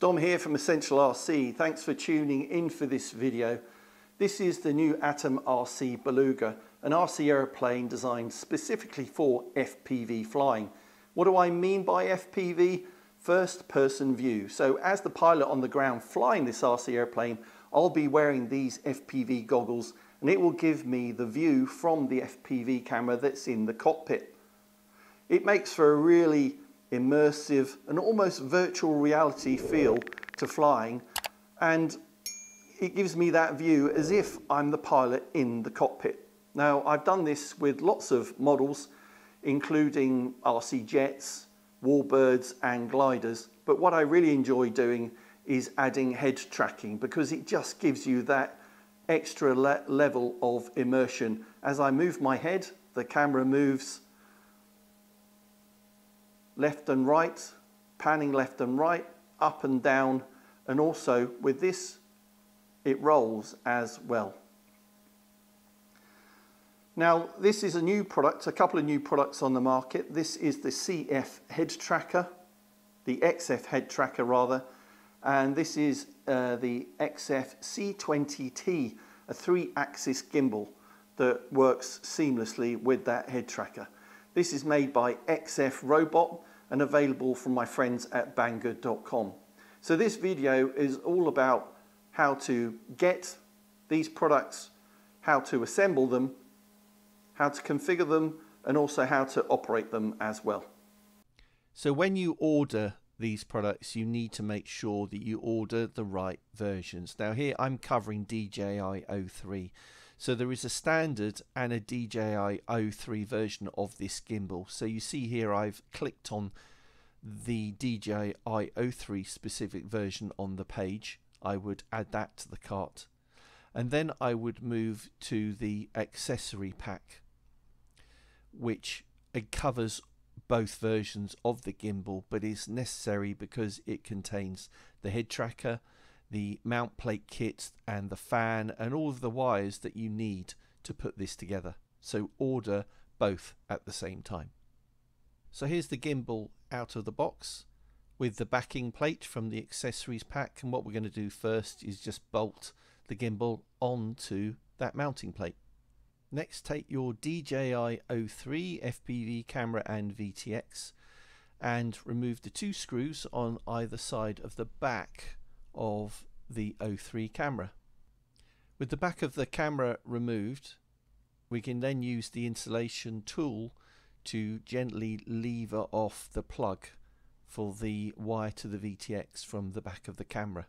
Dom here from Essential RC. Thanks for tuning in for this video. This is the new Atom RC Beluga, an RC aeroplane designed specifically for FPV flying. What do I mean by FPV? First person view. So as the pilot on the ground flying this RC airplane, I'll be wearing these FPV goggles and it will give me the view from the FPV camera that's in the cockpit. It makes for a really immersive and almost virtual reality feel to flying and it gives me that view as if I'm the pilot in the cockpit. Now I've done this with lots of models including RC jets, warbirds and gliders but what I really enjoy doing is adding head tracking because it just gives you that extra le level of immersion. As I move my head the camera moves left and right, panning left and right, up and down, and also with this, it rolls as well. Now, this is a new product, a couple of new products on the market. This is the CF head tracker, the XF head tracker rather, and this is uh, the XF C20T, a three-axis gimbal that works seamlessly with that head tracker. This is made by XF Robot and available from my friends at banggood.com. So this video is all about how to get these products, how to assemble them, how to configure them, and also how to operate them as well. So when you order these products, you need to make sure that you order the right versions. Now here I'm covering DJI O3. So there is a standard and a DJI O3 version of this gimbal. So you see here I've clicked on the DJI O3 specific version on the page. I would add that to the cart. And then I would move to the accessory pack, which covers both versions of the gimbal, but is necessary because it contains the head tracker, the mount plate kit and the fan and all of the wires that you need to put this together. So order both at the same time. So here's the gimbal out of the box with the backing plate from the accessories pack and what we're going to do first is just bolt the gimbal onto that mounting plate. Next take your DJI O3 FPV camera and VTX and remove the two screws on either side of the back of the O3 camera. With the back of the camera removed, we can then use the installation tool to gently lever off the plug for the wire to the VTX from the back of the camera.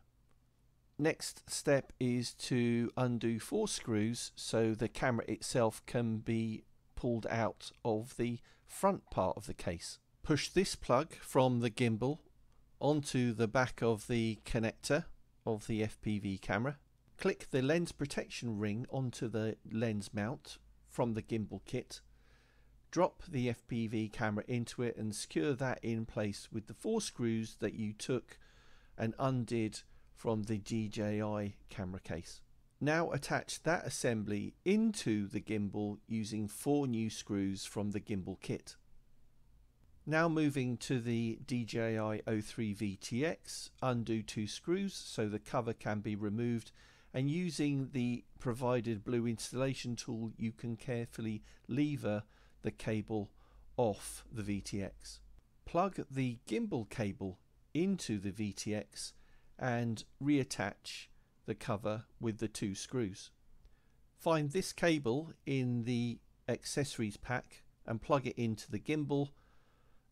Next step is to undo four screws so the camera itself can be pulled out of the front part of the case. Push this plug from the gimbal onto the back of the connector of the FPV camera. Click the lens protection ring onto the lens mount from the gimbal kit. Drop the FPV camera into it and secure that in place with the four screws that you took and undid from the DJI camera case. Now attach that assembly into the gimbal using four new screws from the gimbal kit. Now moving to the DJI O3 VTX, undo two screws so the cover can be removed and using the provided blue installation tool you can carefully lever the cable off the VTX. Plug the gimbal cable into the VTX and reattach the cover with the two screws. Find this cable in the accessories pack and plug it into the gimbal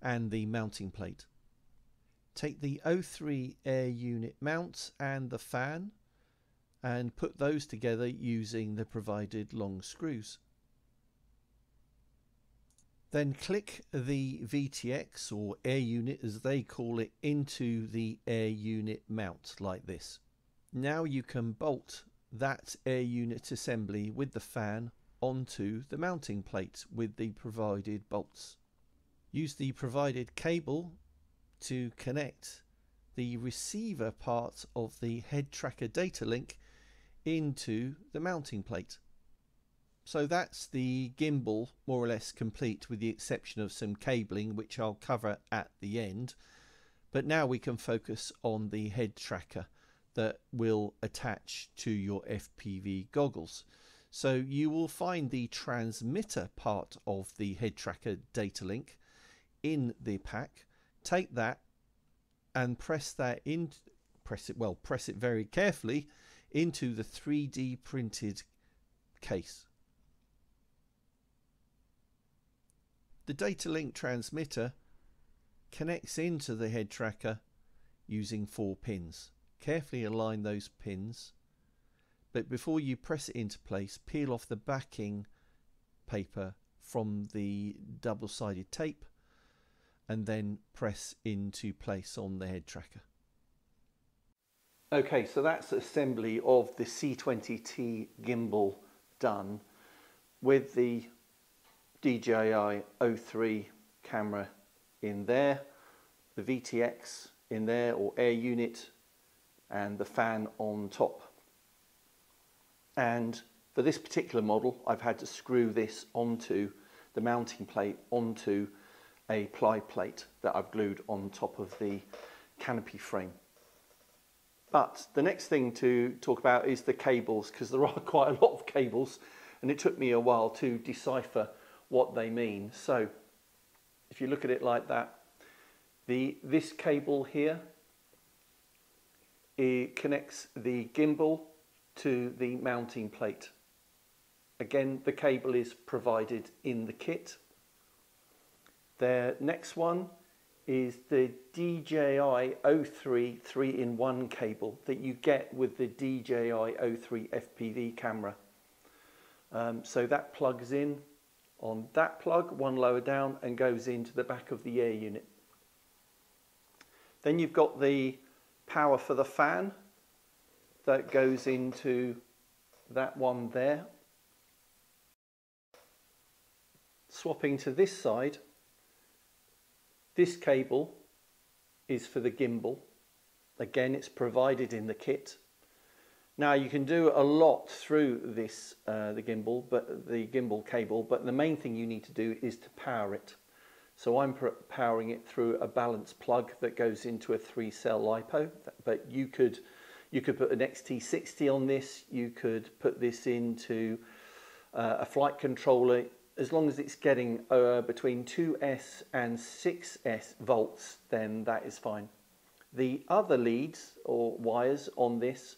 and the mounting plate. Take the O3 air unit mount and the fan and put those together using the provided long screws. Then click the VTX or air unit as they call it into the air unit mount like this. Now you can bolt that air unit assembly with the fan onto the mounting plate with the provided bolts. Use the provided cable to connect the receiver part of the head tracker data link into the mounting plate. So that's the gimbal more or less complete with the exception of some cabling which I'll cover at the end. But now we can focus on the head tracker that will attach to your FPV goggles. So you will find the transmitter part of the head tracker data link in the pack. Take that and press that in, press it, well, press it very carefully into the 3D printed case. The data link transmitter connects into the head tracker using four pins. Carefully align those pins, but before you press it into place, peel off the backing paper from the double-sided tape and then press into place on the head tracker. Okay, so that's assembly of the C20T gimbal done with the DJI O3 camera in there, the VTX in there or air unit and the fan on top. And for this particular model, I've had to screw this onto the mounting plate onto a ply plate that I've glued on top of the canopy frame. But the next thing to talk about is the cables because there are quite a lot of cables and it took me a while to decipher what they mean. So if you look at it like that, the, this cable here it connects the gimbal to the mounting plate. Again, the cable is provided in the kit. The next one is the DJI O3 3-in-1 cable that you get with the DJI O3 FPV camera. Um, so that plugs in on that plug, one lower down, and goes into the back of the air unit. Then you've got the power for the fan that goes into that one there. Swapping to this side, this cable is for the gimbal. Again, it's provided in the kit. Now you can do a lot through this, uh, the gimbal, but the gimbal cable, but the main thing you need to do is to power it. So I'm powering it through a balance plug that goes into a three cell LiPo, but you could, you could put an XT60 on this, you could put this into uh, a flight controller, as long as it's getting uh, between 2S and 6S volts, then that is fine. The other leads or wires on this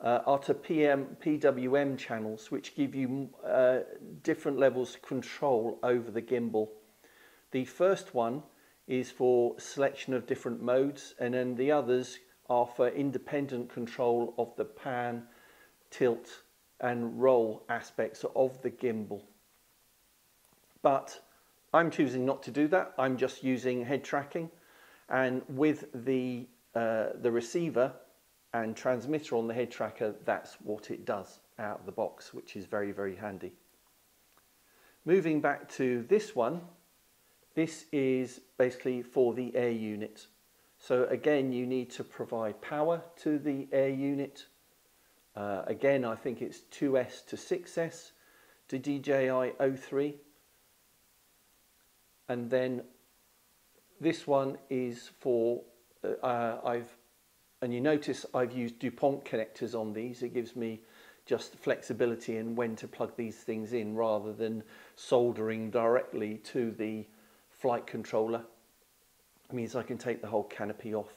uh, are to PM, PWM channels, which give you uh, different levels of control over the gimbal. The first one is for selection of different modes and then the others are for independent control of the pan, tilt and roll aspects of the gimbal. But I'm choosing not to do that. I'm just using head tracking and with the, uh, the receiver and transmitter on the head tracker, that's what it does out of the box, which is very, very handy. Moving back to this one, this is basically for the air unit. So again, you need to provide power to the air unit. Uh, again, I think it's 2S to 6S to DJI O3. And then this one is for, uh, uh, I've, and you notice I've used DuPont connectors on these. It gives me just flexibility in when to plug these things in rather than soldering directly to the flight controller. It means I can take the whole canopy off.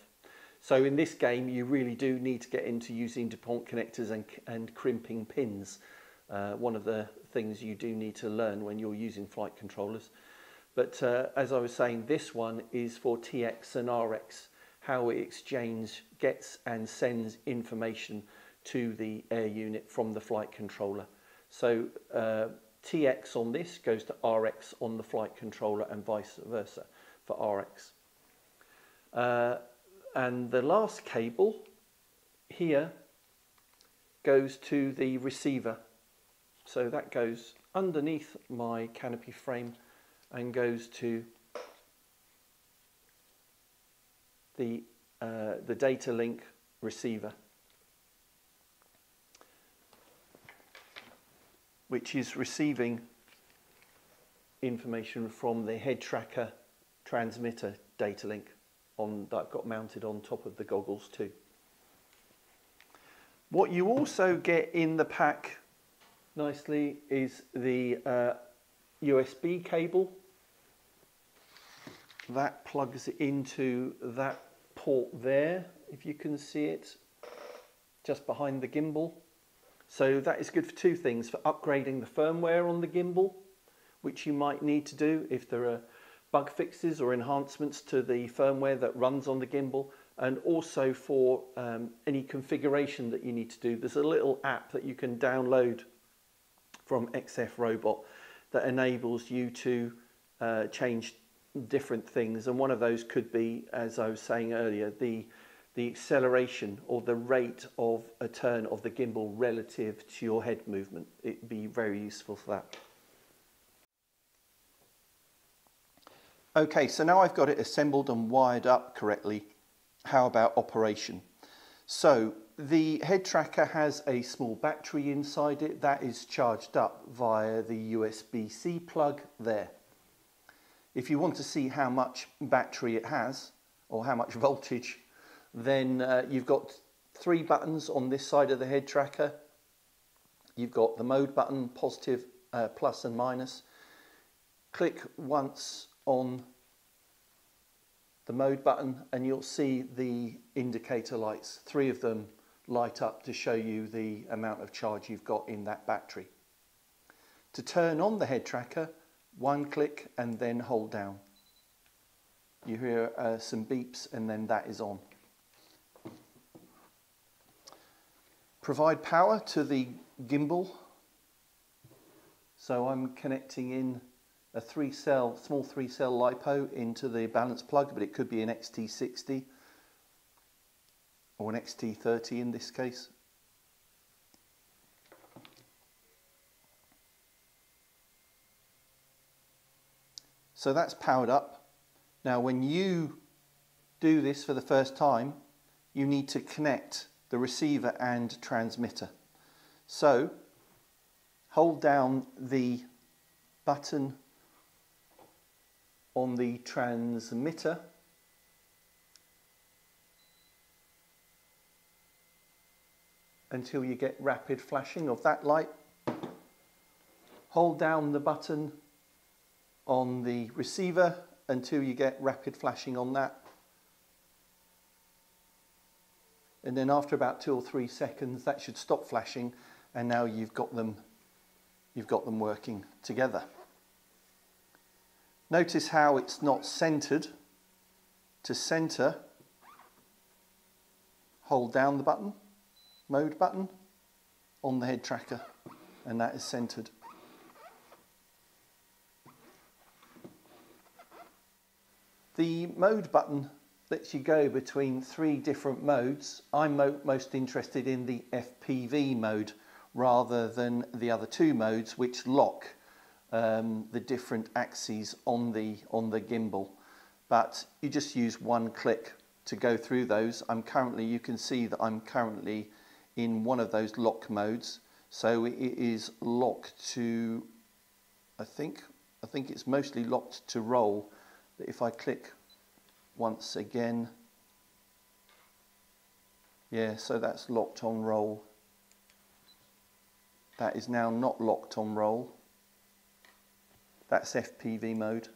So in this game, you really do need to get into using DuPont connectors and, and crimping pins. Uh, one of the things you do need to learn when you're using flight controllers. But uh, as I was saying, this one is for TX and RX, how it exchange gets and sends information to the air unit from the flight controller. So uh, TX on this goes to RX on the flight controller and vice versa for RX. Uh, and the last cable here goes to the receiver. So that goes underneath my canopy frame and goes to the, uh, the data link receiver. which is receiving information from the head tracker transmitter data link. on that got mounted on top of the goggles too. What you also get in the pack nicely is the uh, USB cable. That plugs into that port there, if you can see it, just behind the gimbal. So that is good for two things, for upgrading the firmware on the gimbal, which you might need to do if there are bug fixes or enhancements to the firmware that runs on the gimbal, and also for um, any configuration that you need to do. There's a little app that you can download from XF Robot that enables you to uh, change different things. And one of those could be as I was saying earlier the the acceleration or the rate of a turn of the gimbal relative to your head movement. It'd be very useful for that. Okay so now I've got it assembled and wired up correctly. How about operation? So the head tracker has a small battery inside it that is charged up via the USB-C plug there. If you want to see how much battery it has or how much voltage then uh, you've got three buttons on this side of the head tracker. You've got the mode button, positive, uh, plus and minus. Click once on the mode button and you'll see the indicator lights, three of them light up to show you the amount of charge you've got in that battery. To turn on the head tracker, one click and then hold down. You hear uh, some beeps and then that is on. Provide power to the gimbal. So I'm connecting in a three cell, small three cell LiPo into the balance plug, but it could be an XT60 or an XT30 in this case. So that's powered up. Now when you do this for the first time, you need to connect the receiver and transmitter. So hold down the button on the transmitter until you get rapid flashing of that light. Hold down the button on the receiver until you get rapid flashing on that. And then after about two or three seconds, that should stop flashing and now you've got them, you've got them working together. Notice how it's not centered. To center, hold down the button mode button on the head tracker and that is centered. The mode button lets you go between three different modes. I'm mo most interested in the FPV mode rather than the other two modes which lock um, the different axes on the, on the gimbal. But you just use one click to go through those. I'm currently, you can see that I'm currently in one of those lock modes. So it is locked to, I think, I think it's mostly locked to roll. But if I click once again, yeah, so that's locked on roll. That is now not locked on roll. That's FPV mode.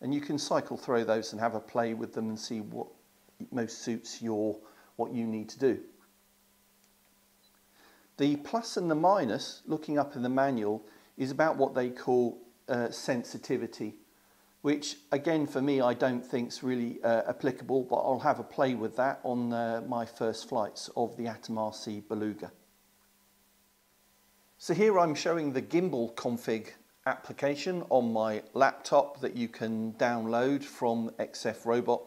And you can cycle through those and have a play with them and see what most suits your what you need to do. The plus and the minus, looking up in the manual, is about what they call uh, sensitivity, which again for me I don't think is really uh, applicable, but I'll have a play with that on uh, my first flights of the Atom RC Beluga. So here I'm showing the gimbal config application on my laptop that you can download from XF Robot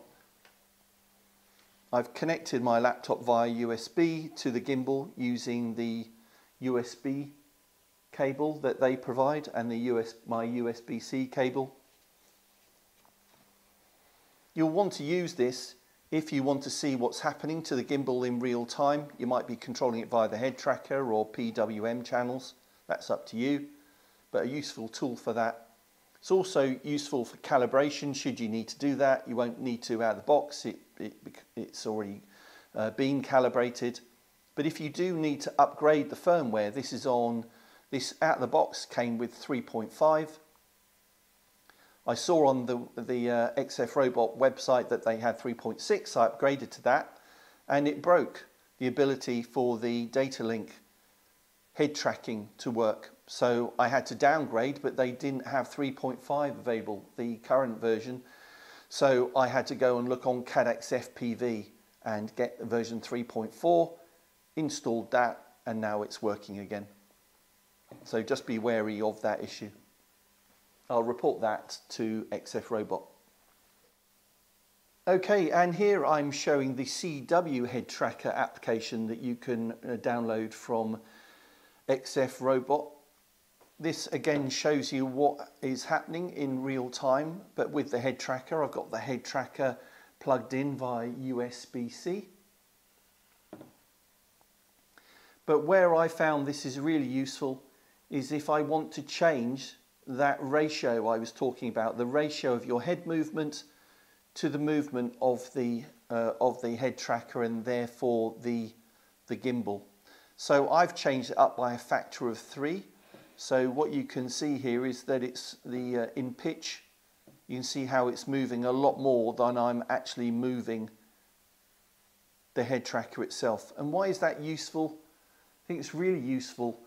I've connected my laptop via USB to the gimbal using the USB cable that they provide and the US, my USB-C cable. You'll want to use this if you want to see what's happening to the gimbal in real time. You might be controlling it via the head tracker or PWM channels. That's up to you, but a useful tool for that. It's also useful for calibration should you need to do that. You won't need to out of the box, it, it it's already uh, been calibrated. But if you do need to upgrade the firmware, this is on, this out of the box came with 3.5. I saw on the, the uh, XF Robot website that they had 3.6, I upgraded to that and it broke the ability for the data link head tracking to work. So I had to downgrade, but they didn't have 3.5 available, the current version. So I had to go and look on Caddx FPV and get version 3.4, installed that, and now it's working again. So just be wary of that issue. I'll report that to XF Robot. Okay, and here I'm showing the CW head tracker application that you can uh, download from XF Robot. This again shows you what is happening in real time, but with the head tracker, I've got the head tracker plugged in via USB-C. But where I found this is really useful is if I want to change that ratio I was talking about, the ratio of your head movement to the movement of the, uh, of the head tracker and therefore the, the gimbal. So I've changed it up by a factor of three. So what you can see here is that it's the uh, in pitch, you can see how it's moving a lot more than I'm actually moving the head tracker itself. And why is that useful? I think it's really useful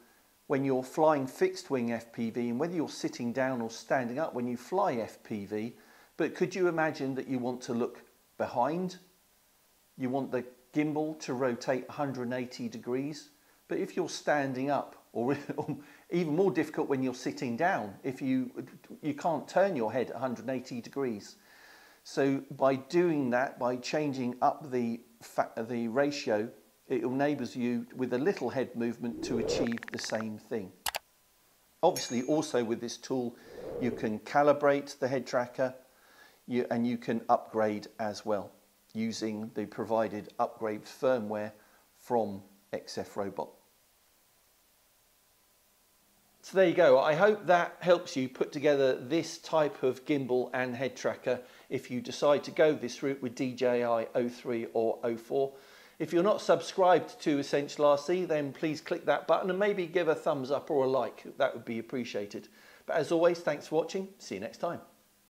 when you're flying fixed wing FPV and whether you're sitting down or standing up when you fly FPV, but could you imagine that you want to look behind? You want the gimbal to rotate 180 degrees, but if you're standing up, or, even more difficult when you're sitting down, if you, you can't turn your head 180 degrees. So by doing that, by changing up the, the ratio, it enables you with a little head movement to achieve the same thing. Obviously also with this tool you can calibrate the head tracker you, and you can upgrade as well using the provided upgrade firmware from XF Robot. So there you go. I hope that helps you put together this type of gimbal and head tracker if you decide to go this route with DJI O3 or O4. If you're not subscribed to Essential RC, then please click that button and maybe give a thumbs up or a like. That would be appreciated. But as always, thanks for watching. See you next time.